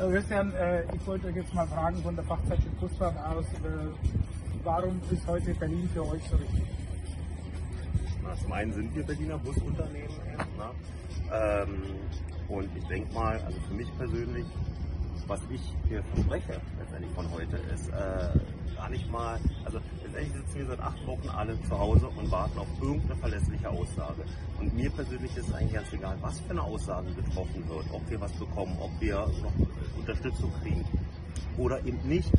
Herr Christian, äh, ich wollte euch jetzt mal fragen von der Fachzeitschrift Busfahrt aus, äh, warum ist heute Berlin für euch so wichtig? Na, zum einen sind wir Berliner Busunternehmen. Ähm, und ich denke mal, also für mich persönlich, was ich hier verspreche letztendlich von heute, ist äh, gar nicht mal, also letztendlich sitzen wir seit acht Wochen alle zu Hause und warten auf irgendeine verlässliche Aussage. Und mir persönlich ist es eigentlich ganz egal, was für eine Aussage getroffen wird, ob wir was bekommen, ob wir noch Unterstützung kriegen oder eben nicht.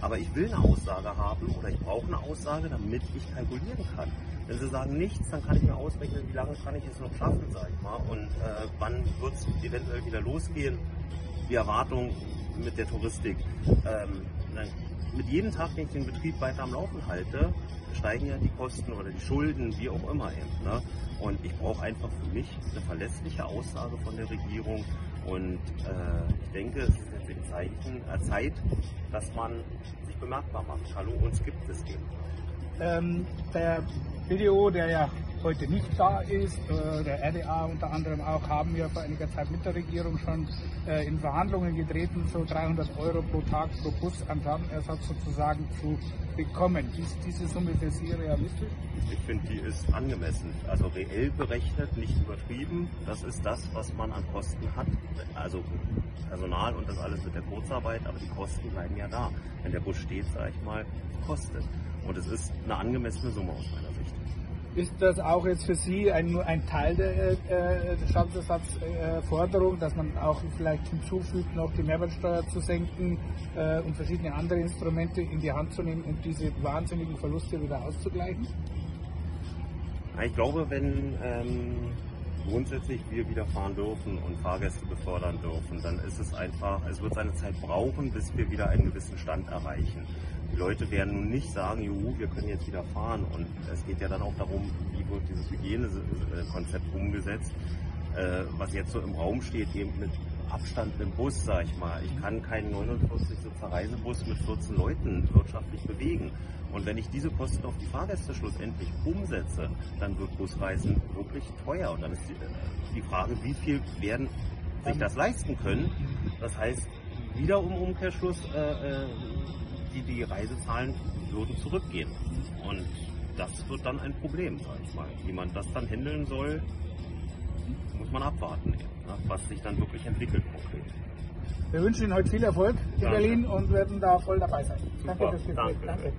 Aber ich will eine Aussage haben oder ich brauche eine Aussage, damit ich kalkulieren kann. Wenn Sie sagen nichts, dann kann ich mir ausrechnen, wie lange kann ich es noch schaffen, sag ich mal. Und äh, wann wird es eventuell wieder losgehen. Die Erwartung mit der Touristik. Ähm, mit jedem Tag, den ich den Betrieb weiter am Laufen halte, steigen ja die Kosten oder die Schulden, wie auch immer eben. Ne? Und ich brauche einfach für mich eine verlässliche Aussage von der Regierung. Und äh, ich denke, es ist jetzt ein Zeichen, äh, Zeit, dass man sich bemerkbar macht. Hallo, uns gibt es eben. Ähm, der BDO, der ja heute nicht da ist, äh, der RDA unter anderem auch, haben wir vor einiger Zeit mit der Regierung schon äh, in Verhandlungen getreten, so 300 Euro pro Tag pro Bus an Schadenersatz sozusagen zu bekommen. Ist diese Summe für Sie realistisch? Ich finde, die ist angemessen. Also reell berechnet, nicht übertrieben. Das ist das, was man an Kosten hat. Also Personal und das alles mit der Kurzarbeit, aber die Kosten bleiben ja da. Wenn der Bus steht, sage ich mal, kostet. Und es ist eine angemessene Summe aus meiner Sicht. Ist das auch jetzt für Sie ein, nur ein Teil der äh, Schadensersatzforderung, äh, dass man auch vielleicht hinzufügt, noch die Mehrwertsteuer zu senken äh, und verschiedene andere Instrumente in die Hand zu nehmen, um diese wahnsinnigen Verluste wieder auszugleichen? Ich glaube, wenn ähm, grundsätzlich wir wieder fahren dürfen und Fahrgäste befördern dürfen, dann ist es einfach, es wird seine Zeit brauchen, bis wir wieder einen gewissen Stand erreichen. Leute werden nun nicht sagen, juhu, wir können jetzt wieder fahren. Und es geht ja dann auch darum, wie wird dieses Hygienekonzept umgesetzt, äh, was jetzt so im Raum steht, eben mit Abstand im Bus, sag ich mal. Ich kann keinen 49-Sitzer Reisebus mit 14 Leuten wirtschaftlich bewegen. Und wenn ich diese Kosten auf die Fahrgäste schlussendlich umsetze, dann wird Busreisen wirklich teuer. Und dann ist die, äh, Frage, wie viel werden sich das leisten können. Das heißt, wieder um Umkehrschluss, äh, äh die, die Reisezahlen würden zurückgehen. Und das wird dann ein Problem, sag ich mal. Wie man das dann handeln soll, muss man abwarten, was sich dann wirklich entwickelt konkret. Wir wünschen Ihnen heute viel Erfolg in Danke. Berlin und werden da voll dabei sein. Super. Danke fürs Gespräch. Danke. Danke.